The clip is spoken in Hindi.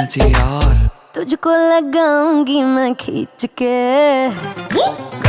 यार। तुझको लगाऊँगी मैं खींच के।